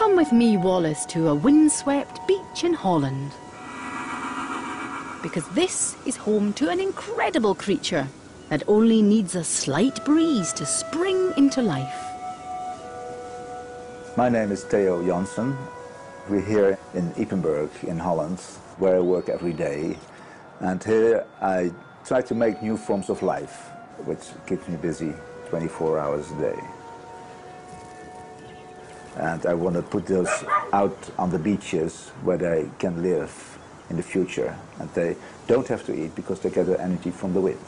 Come with me, Wallace, to a windswept beach in Holland. Because this is home to an incredible creature that only needs a slight breeze to spring into life. My name is Theo Jansen. We're here in Ypenburg in Holland, where I work every day. And here I try to make new forms of life, which keeps me busy 24 hours a day. And I want to put those out on the beaches where they can live in the future. And they don't have to eat because they get their energy from the wind.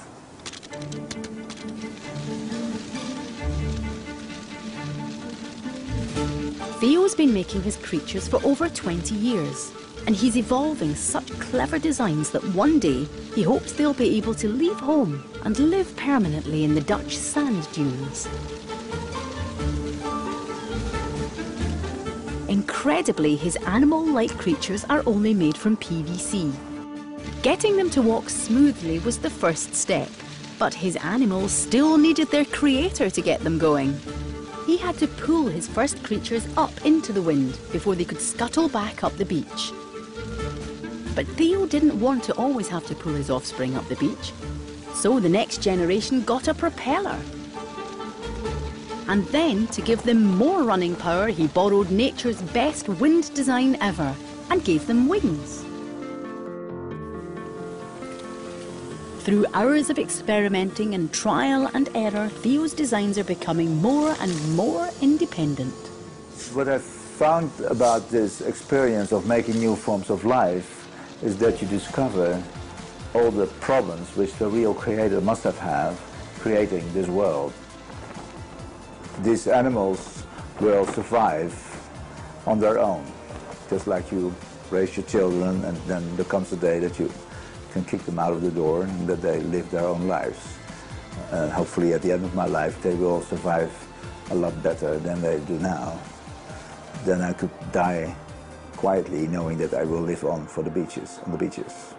Theo's been making his creatures for over 20 years, and he's evolving such clever designs that one day he hopes they'll be able to leave home and live permanently in the Dutch sand dunes. Incredibly, his animal-like creatures are only made from PVC. Getting them to walk smoothly was the first step, but his animals still needed their creator to get them going. He had to pull his first creatures up into the wind before they could scuttle back up the beach. But Theo didn't want to always have to pull his offspring up the beach. So the next generation got a propeller. And then, to give them more running power, he borrowed nature's best wind design ever and gave them wings. Through hours of experimenting and trial and error, Theo's designs are becoming more and more independent. What I've found about this experience of making new forms of life is that you discover all the problems which the real creator must have had creating this world. These animals will survive on their own, just like you raise your children and then there comes a day that you can kick them out of the door and that they live their own lives. And hopefully at the end of my life they will survive a lot better than they do now. Then I could die quietly knowing that I will live on for the beaches, on the beaches.